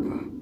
Mm-hmm.